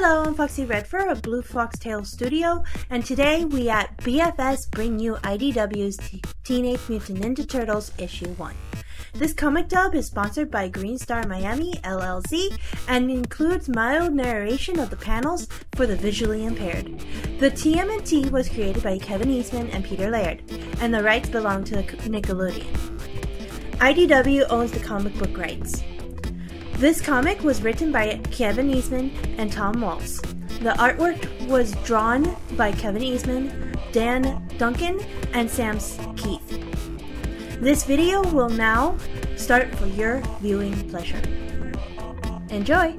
Hello, I'm Foxy Redfur of Blue Fox Tales Studio, and today we at BFS bring you IDW's T- Teenage Mutant Ninja Turtles Issue 1. This comic dub is sponsored by Green Star Miami LLC and includes mild narration of the panels for the visually impaired. The TMNT was created by Kevin Eastman and Peter Laird, and the rights belong to Nickelodeon. IDW owns the comic book rights. This comic was written by Kevin Eastman and Tom Waltz. The artwork was drawn by Kevin Eastman, Dan Duncan, and Sam Keith. This video will now start for your viewing pleasure. Enjoy!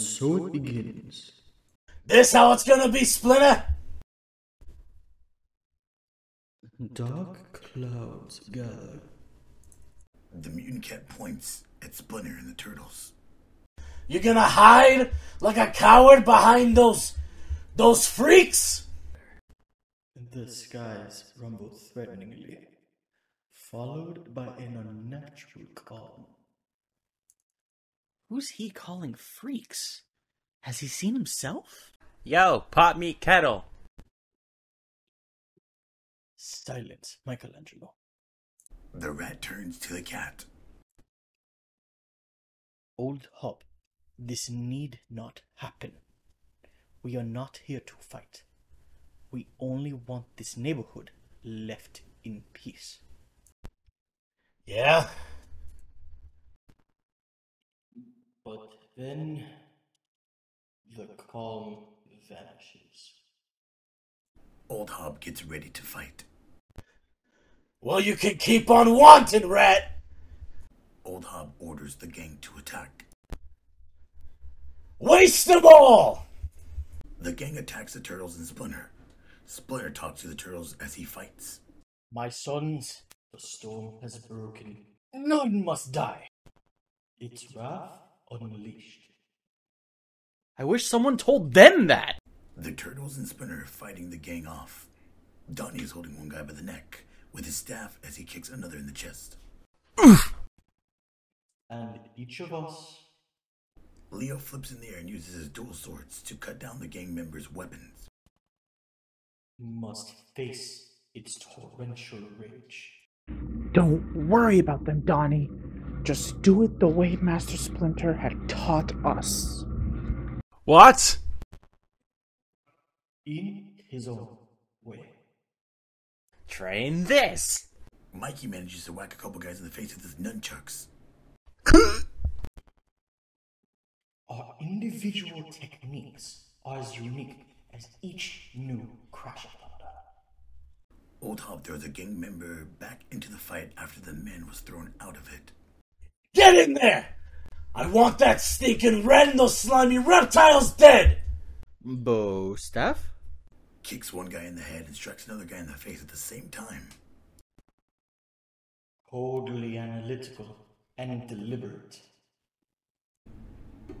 And so it begins. This how it's gonna be, Splinter? Dark clouds gather. The mutant cat points at Splinter and the turtles. You're gonna hide like a coward behind those those freaks? The skies rumble threateningly, followed by an unnatural calm. Who's he calling freaks? Has he seen himself? Yo, pot meat kettle. Silence, Michelangelo. The rat turns to the cat. Old Hob, this need not happen. We are not here to fight. We only want this neighborhood left in peace. Yeah. But then the calm vanishes. Old Hob gets ready to fight. Well, you can keep on wanting, rat. Old Hob orders the gang to attack. Waste them all. The gang attacks the turtles and Splinter. Splinter talks to the turtles as he fights. My sons, the storm has broken. None must die. Its wrath unleashed. I wish someone told them that. The turtles and Splinter are fighting the gang off. Donnie is holding one guy by the neck with his staff as he kicks another in the chest. And each of us Leo flips in the air and uses his dual swords to cut down the gang members' weapons. must face its torrential rage. Don't worry about them, Donnie. Just do it the way Master Splinter had taught us. What? In his own way. Train this. Mikey manages to whack a couple guys in the face with his nunchucks. Our individual techniques are as unique as each new Crash of Thunder. Old Hob throws a gang member back into the fight after the man was thrown out of it. Get in there. I want that stinking red and those slimy reptiles dead. Bo staff? Kicks one guy in the head and strikes another guy in the face at the same time. Coldly analytical and deliberate.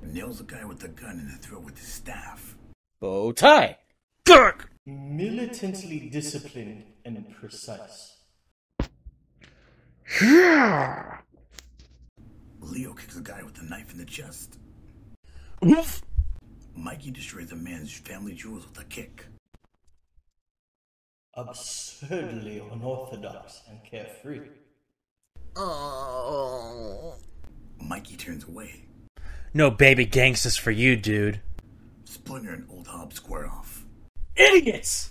Nails a guy with a gun in the throat with his staff. Bow tie. Gurk! Militantly disciplined and precise. Leo kicks a guy with a knife in the chest. Oof. Mikey destroys a man's family jewels with a kick. Absurdly unorthodox and carefree. Oh. Mikey turns away. No baby gangsters for you, dude. Splinter and Old Hob square off. Idiots!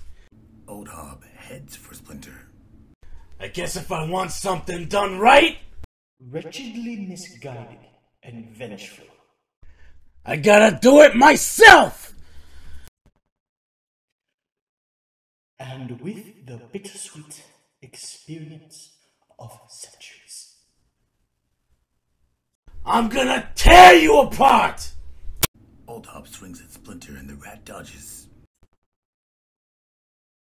Old Hob heads for Splinter. I guess if I want something done right, Wretchedly misguided and vengeful. I gotta do it myself! And with the bittersweet experience of centuries. I'm gonna tear you apart! Old Hob swings at Splinter and the rat dodges.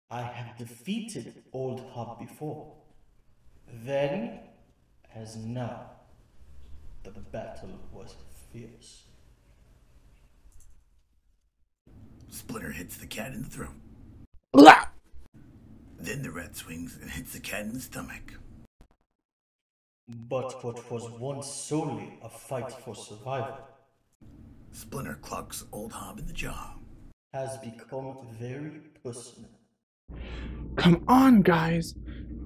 I have defeated Old Hob before. Then, as now, the battle was fierce. Splinter hits the cat in the throat. Blah! Then the rat swings and hits the cat in the stomach. But what was once solely a fight for survival Splinter clocks Old Hob in the jaw. has become very personal. Come on, guys.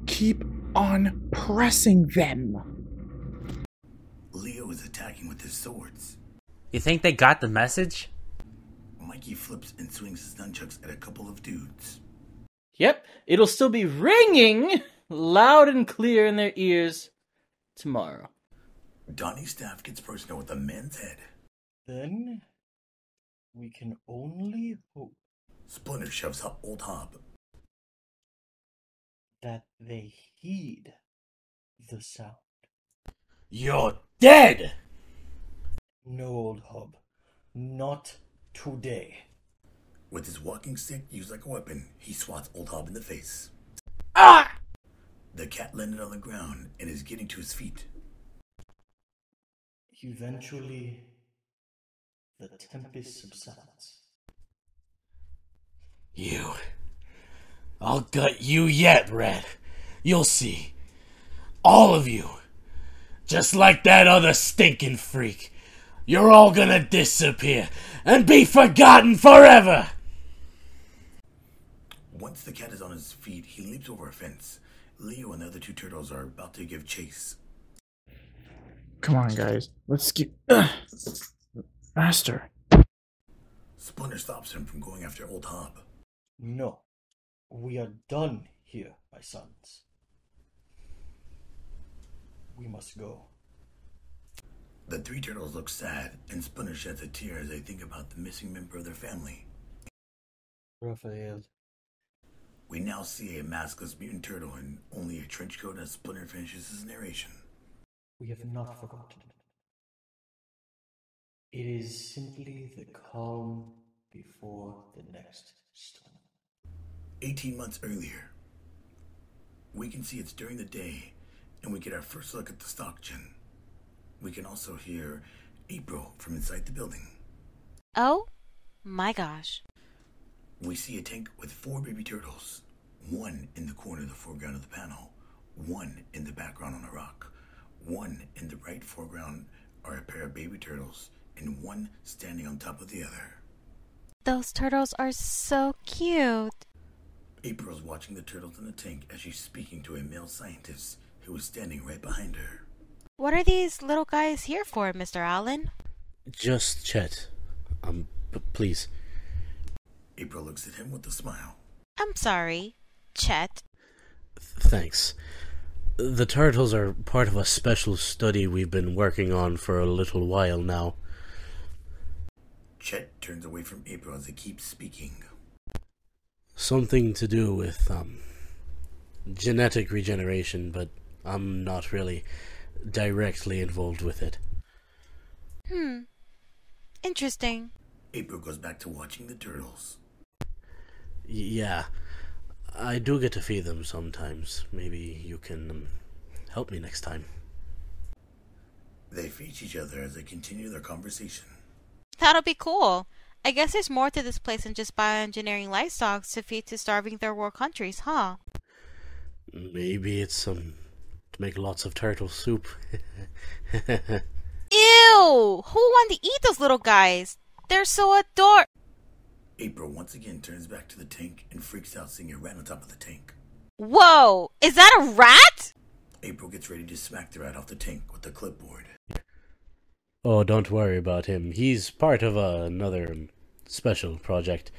Keep on pressing them. Leo is attacking with his swords. You think they got the message? Mikey flips and swings his nunchucks at a couple of dudes. Yep, it'll still be ringing loud and clear in their ears tomorrow. Donnie's staff gets personal with the man's head. Then, we can only hope Splinter shoves up Old Hob. That they heed the sound. You're dead! No, Old Hob, not today. With his walking stick used like a weapon, he swats Old Hob in the face. Ah! The cat landed on the ground and is getting to his feet. Eventually, the tempest subsides. You. I'll gut you yet, Red. You'll see. All of you. Just like that other stinking freak. You're all gonna disappear and be forgotten forever! Once the cat is on his feet, he leaps over a fence. Leo and the other two turtles are about to give chase. Come on, guys. Let's get. Master. Splinter stops him from going after Old Hob. No, we are done here, my sons. We must go. The three turtles look sad, and Splinter sheds a tear as they think about the missing member of their family. Raphael, We now see a maskless mutant turtle in only a trench coat as Splinter finishes his narration. we have not forgotten. It is simply the calm before the next storm. 18 months earlier, we can see it's during the day, and we get our first look at the StockGen. We can also hear April from inside the building. Oh my gosh. We see a tank with four baby turtles, one in the corner of the foreground of the panel, one in the background on a rock, one in the right foreground are a pair of baby turtles, and one standing on top of the other. Those turtles are so cute. April's watching the turtles in the tank as she's speaking to a male scientist who is standing right behind her. What are these little guys here for, Mr. Allen? Just Chet. Um, p- please. April looks at him with a smile. I'm sorry, Chet. Thanks. The turtles are part of a special study we've been working on for a little while now. Chet turns away from April as he keeps speaking. Something to do with, um, genetic regeneration, but I'm not really directly involved with it. Hmm. Interesting. April goes back to watching the turtles. Yeah. I do get to feed them sometimes. Maybe you can um, help me next time. They face each other as they continue their conversation. That'll be cool. I guess there's more to this place than just bioengineering livestock to feed to starving third world countries, huh? Maybe it's um to make lots of turtle soup. Ew! Who wanted to eat those little guys? They're so ador. April once again turns back to the tank and freaks out seeing a rat on top of the tank. Whoa! Is that a rat? April gets ready to smack the rat off the tank with the clipboard. Oh, don't worry about him. He's part of uh, another special project.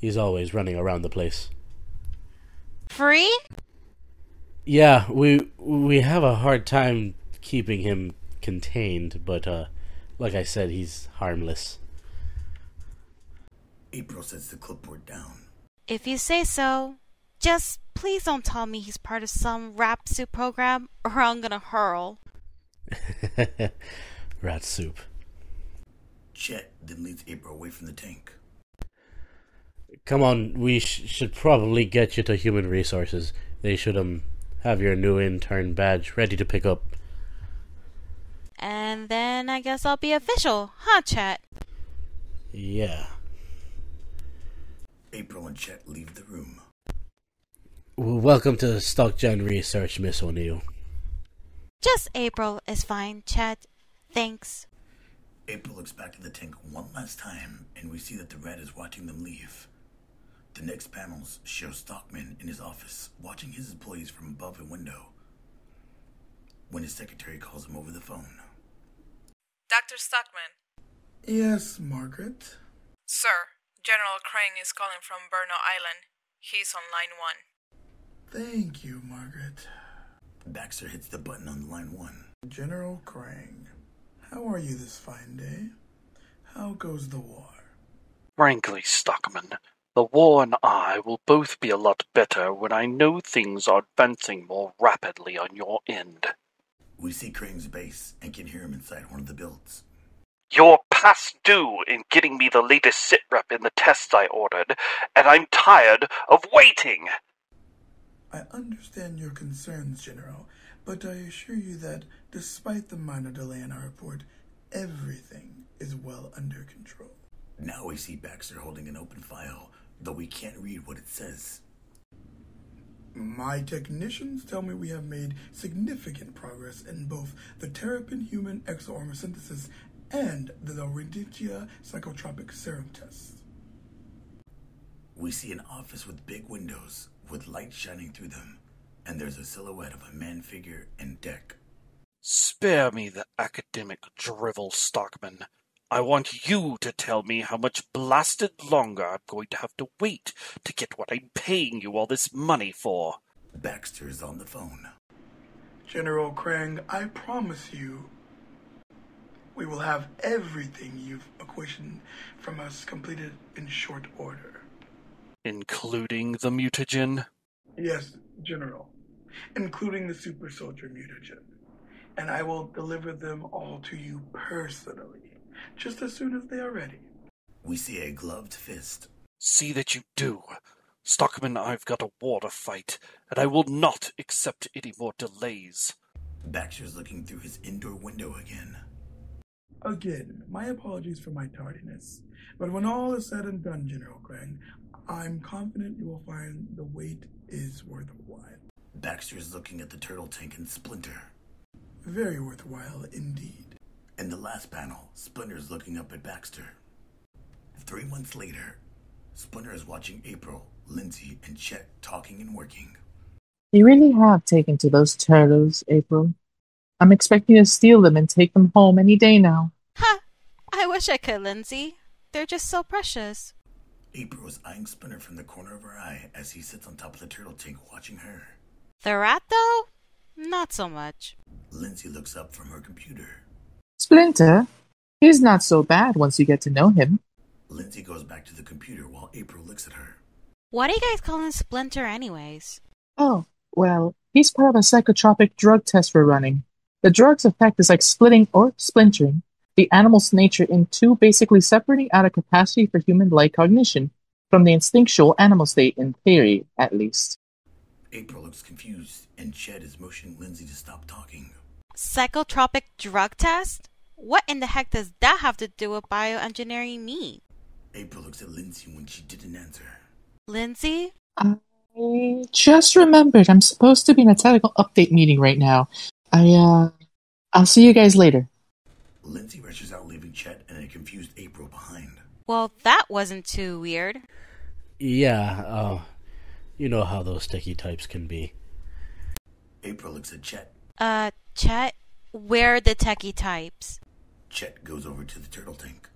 He's always running around the place. Free? Yeah, we we have a hard time keeping him contained, but uh, like I said, he's harmless. April sets the clipboard down. If you say so. Just please don't tell me he's part of some rap soup program, or I'm gonna hurl. Rat soup. Chet then leads April away from the tank. Come on, we sh- should probably get you to human resources. They should um have your new intern badge ready to pick up. And then I guess I'll be official, huh, Chet? Yeah. April and Chet leave the room. Well, welcome to StockGen Research, Miss O'Neill. Just April is fine, Chet. Thanks. April looks back at the tank one last time, and we see that the rat is watching them leave. The next panels show Stockman in his office watching his employees from above a window. When his secretary calls him over the phone. Dr. Stockman. Yes, Margaret. Sir, General Krang is calling from Burnow Island. He's on line one. Thank you, Margaret. Baxter hits the button on line one. General Krang, how are you this fine day? How goes the war? Frankly, Stockman, the war and I will both be a lot better when I know things are advancing more rapidly on your end. We see Krang's base and can hear him inside one of the builds. You're past due in getting me the latest sitrep in the tests I ordered, and I'm tired of waiting. I understand your concerns, General, but I assure you that despite the minor delay in our report, everything is well under control. Now we see Baxter holding an open file, though we can't read what it says. My technicians tell me we have made significant progress in both the terrapin human exoarmor synthesis and the Laurentia psychotropic serum test. We see an office with big windows, with light shining through them, and there's a silhouette of a man figure and deck. Spare me the academic drivel, Stockman. I want you to tell me how much blasted longer I'm going to have to wait to get what I'm paying you all this money for. Baxter is on the phone. General Krang, I promise you we will have everything you've questioned from us completed in short order. Including the mutagen? Yes, General, including the super soldier mutagen. And I will deliver them all to you personally, just as soon as they are ready. We see a gloved fist. See that you do. Stockman, I've got a war to fight, and I will not accept any more delays. Baxter's looking through his indoor window again. Again, my apologies for my tardiness. But when all is said and done, General Krang, I'm confident you will find the wait is worthwhile. Baxter is looking at the turtle tank and Splinter. Very worthwhile indeed. In the last panel, Splinter is looking up at Baxter. Three months later, Splinter is watching April, Lindsay, and Chet talking and working. You really have taken to those turtles, April. I'm expecting to steal them and take them home any day now. Huh. I wish I could, Lindsay. They're just so precious. April is eyeing Splinter from the corner of her eye as he sits on top of the turtle tank watching her. The rat, though? Not so much. Lindsay looks up from her computer. Splinter? He's not so bad once you get to know him. Lindsay goes back to the computer while April looks at her. What are you guys calling Splinter, anyways? Oh, well, he's part of a psychotropic drug test we're running. The drug's effect is like splitting or splintering the animal's nature in two, basically separating out a capacity for human-like cognition from the instinctual animal state, in theory, at least. April looks confused, and Chet is motioning Lindsay to stop talking. Psychotropic drug test? What in the heck does that have to do with bioengineering me? April looks at Lindsay when she didn't answer. Lindsay? I just remembered I'm supposed to be in a technical update meeting right now. I, uh, I'll see you guys later. Lindsay rushes out, leaving Chet and a confused April behind. Well, that wasn't too weird. Yeah, uh, you know how those techie types can be. April looks at Chet. Uh, Chet, where are the techie types? Chet goes over to the turtle tank.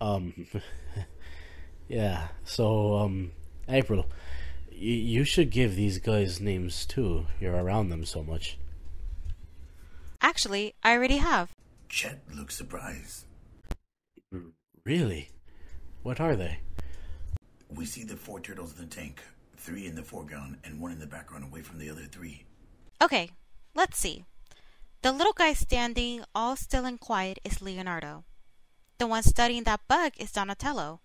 Um, yeah. So, um, April, y- you should give these guys names too. You're around them so much. Actually, I already have. Chet looks surprised. Really? What are they? We see the four turtles in the tank, three in the foreground and one in the background away from the other three. Okay, let's see. The little guy standing all still and quiet is Leonardo. The one studying that bug is Donatello.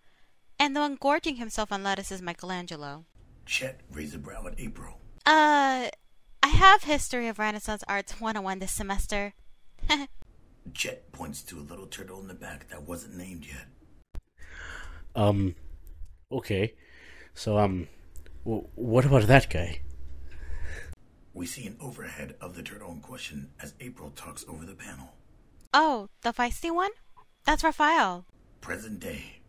And the one gorging himself on lettuce is Michelangelo. Chet raised a brow at April. Uh, I have History of Renaissance Arts 101 this semester. Chet points to a little turtle in the back that wasn't named yet. Um, okay. So, um, w- what about that guy? We see an overhead of the turtle in question as April talks over the panel. oh, the feisty one? That's Raphael. Present day.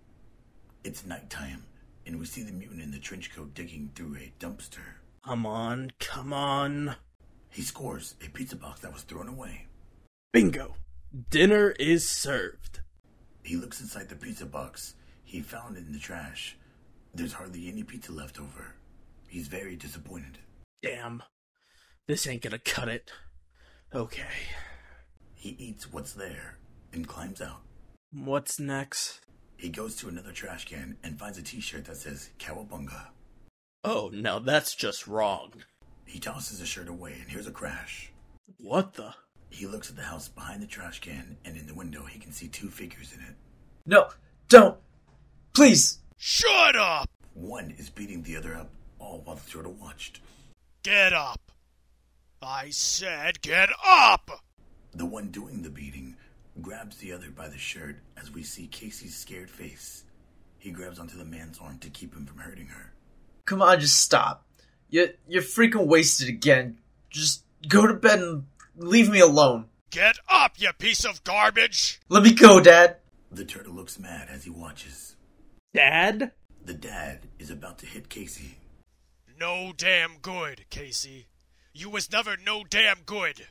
It's nighttime, and we see the mutant in the trench coat digging through a dumpster. Come on, come on. He scores a pizza box that was thrown away. Bingo. Dinner is served. He looks inside the pizza box he found in the trash. There's hardly any pizza left over. He's very disappointed. Damn. This ain't gonna cut it. Okay. He eats what's there and climbs out. What's next? He goes to another trash can and finds a t shirt that says Cowabunga. Oh, now that's just wrong. He tosses the shirt away and hears a crash. What the? He looks at the house behind the trash can, and in the window he can see two figures in it. No, don't. Please. Shut up! One is beating the other up, all while the turtle watched. Get up! I said get up! The one doing the beating grabs the other by the shirt as we see Casey's scared face. He grabs onto the man's arm to keep him from hurting her. Come on, just stop. You're you're freaking wasted again. Just go to bed and leave me alone. Get up, you piece of garbage! Let me go, Dad. The turtle looks mad as he watches. Dad? The dad is about to hit Casey. No damn good, Casey. You was never no damn good.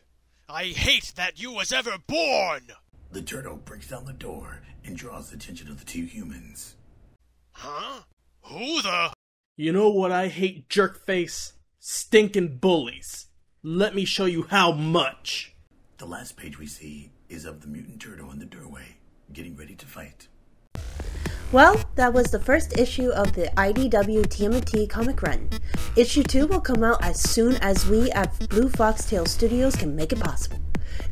I hate that you was ever born! The turtle breaks down the door and draws the attention of the two humans. Huh? Who the? You know what I hate, jerkface? Stinking bullies. Let me show you how much. The last page we see is of the mutant turtle in the doorway, getting ready to fight. Well, that was the first issue of the IDW TMNT comic run. Issue 2 will come out as soon as we at Blue Fox Tale Studios can make it possible.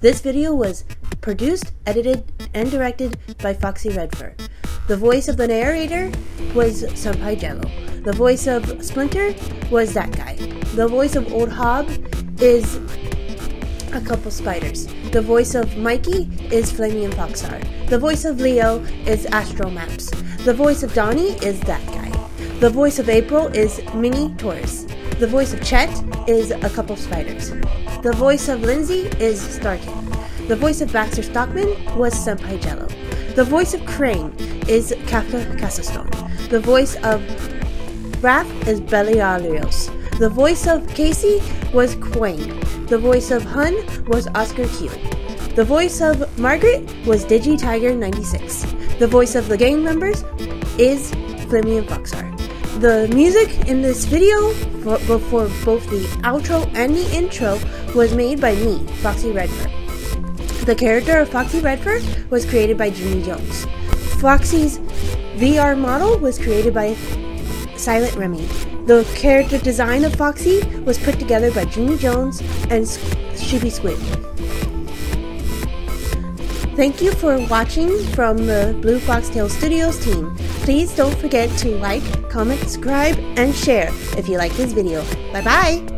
This video was produced, edited, and directed by Foxy Redfur. The voice of the narrator was Senpai Jello. The voice of Splinter was that guy. The voice of Old Hob is a Cup of Spiders. The voice of Mikey is Flamion Foxar. The voice of Leo is Astro Maps. The voice of Donnie is that guy. The voice of April is Mini Taurus. The voice of Chet is a Cup of Spiders. The voice of Lindsay is Starkid. The voice of Baxter Stockman was Senpai Jello. The voice of Krang is Kefka Casselstone. The voice of Raph is Belialios. The voice of Casey was Quang. The voice of Hun was Oscar Q. The voice of Margaret was Digi Tiger 96. The voice of the gang members is Flamion Foxar. The music in this video for, for both the outro and the intro was made by me, Foxy Redfur. The character of Foxy Redfur was created by Jeanie Jones. Foxy's VR model was created by SilentRemi. The character design of Foxy was put together by Jeanie Jones and Sheepysquid. Thank you for watching from the Blue Fox Tale Studios team. Please don't forget to like, comment, subscribe, and share if you like this video. Bye bye!